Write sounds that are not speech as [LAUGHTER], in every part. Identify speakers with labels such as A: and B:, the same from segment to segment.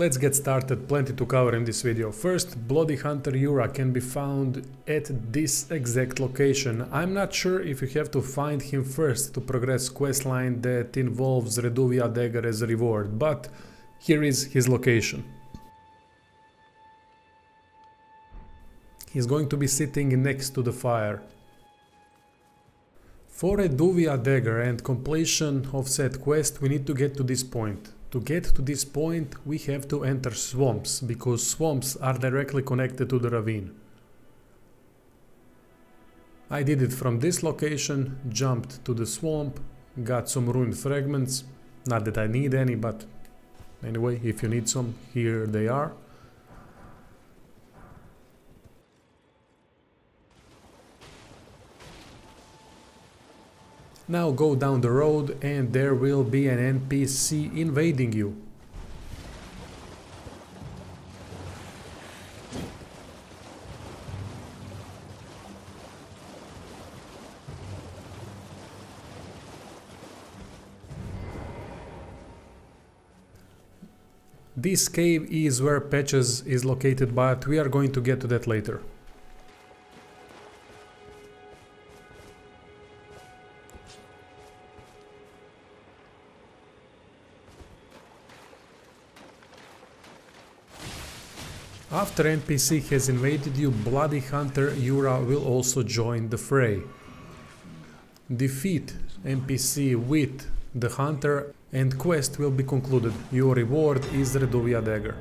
A: Let's get started, plenty to cover in this video. First, Bloody Hunter Yura can be found at this exact location. I'm not sure if you have to find him first to progress questline that involves Reduvia dagger as a reward, but here is his location. He's going to be sitting next to the fire. For Reduvia dagger and completion of said quest we need to get to this point. To get to this point we have to enter swamps, because swamps are directly connected to the ravine. I did it from this location, jumped to the swamp, got some ruined fragments, not that I need any, but anyway, if you need some, here they are. Now go down the road and there will be an NPC invading you. This cave is where Patches is located, but we are going to get to that later. After NPC has invaded you, Bloody Hunter Yura will also join the fray. Defeat NPC with the Hunter and quest will be concluded. Your reward is Reduvia Dagger.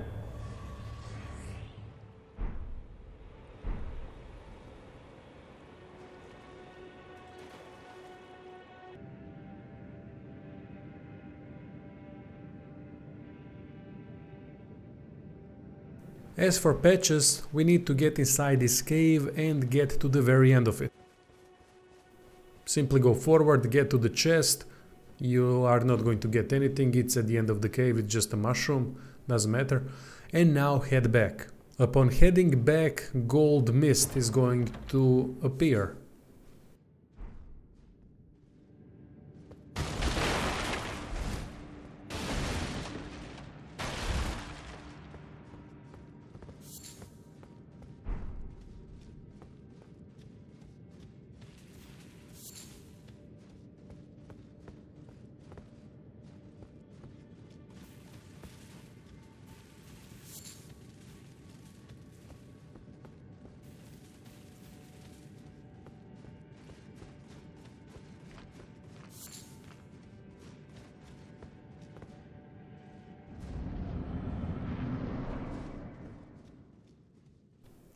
A: As for patches, we need to get inside this cave and get to the very end of it. Simply go forward, get to the chest, you are not going to get anything, it's at the end of the cave, it's just a mushroom, doesn't matter. And now head back. Upon heading back, gold mist is going to appear.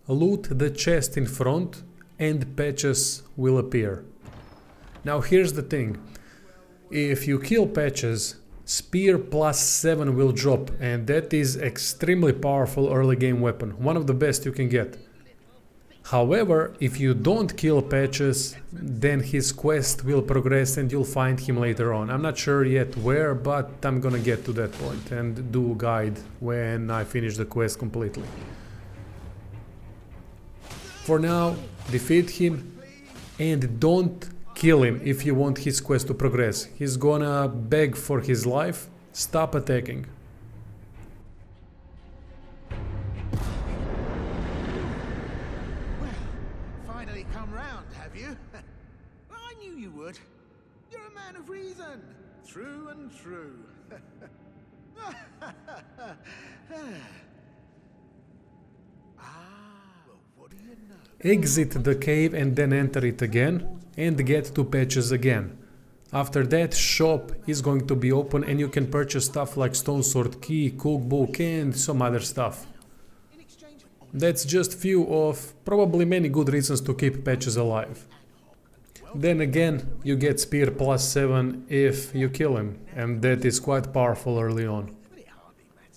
A: Loot the chest in front and patches will appear. Now here's the thing, if you kill patches, spear plus 7 will drop and that is extremely powerful early game weapon, one of the best you can get. However, if you don't kill Patches, then his quest will progress and you'll find him later on. I'm not sure yet where, but I'm gonna get to that point and do a guide when I finish the quest completely. For now, defeat him and don't kill him if you want his quest to progress. He's gonna beg for his life. Stop attacking.
B: Well, finally come round, have you? [LAUGHS] I knew you would. You're a man of reason. True and true. [LAUGHS]
A: Ah, Exit the cave and then enter it again and get to patches again. After that, shop is going to be open and you can purchase stuff like stone sword key, cookbook and some other stuff. That's just few of probably many good reasons to keep patches alive. Then again, you get spear plus 7 if you kill him, and that is quite powerful early on.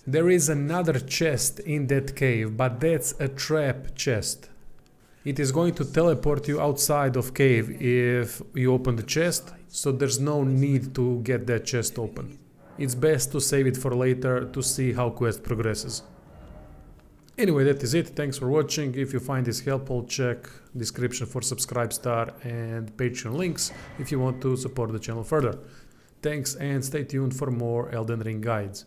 A: There is another chest in that cave, but that's a trap chest. It is going to teleport you outside of cave if you open the chest, so there's no need to get that chest open. It's best to save it for later to see how quest progresses. Anyway, that is it. Thanks for watching. If you find this helpful, check description for Subscribestar and Patreon links if you want to support the channel further. Thanks and stay tuned for more Elden Ring guides.